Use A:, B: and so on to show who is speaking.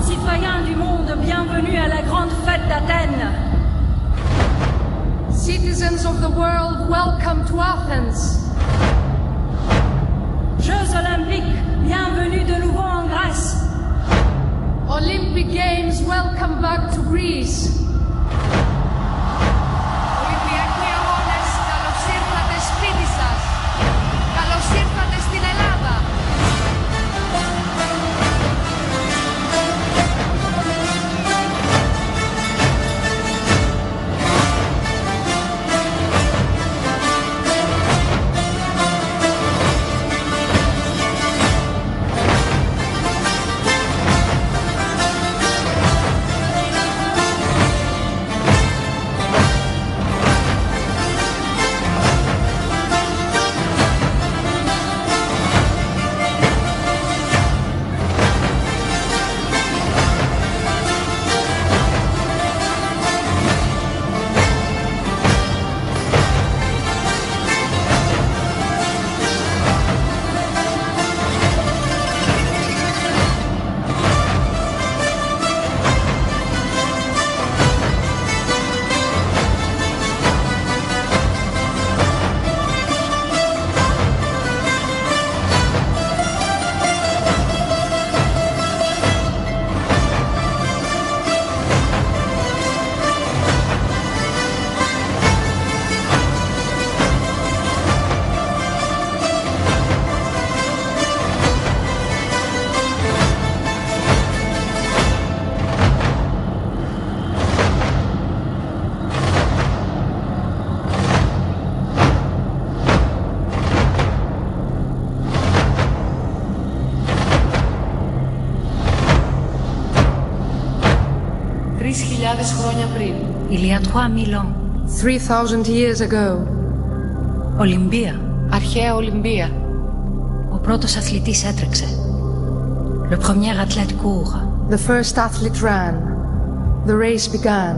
A: Citoyens du monde, bienvenue à la grande fête d'Athènes.
B: Citizens of the world, welcome to Athens.
A: Jeux olympiques, bienvenue de nouveau en Grèce.
B: Olympic Games, welcome back to Greece. Χρόνια πριν.
C: Il y a 3000 ans,
B: 3,000 years ago.
C: Ολυμπία,
B: Αρχαία Ολυμπία.
C: ο πρώτος αθλητής έτρεξε. Le premier athlète court.
B: The first athlete ran. The race began.